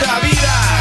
esta vida.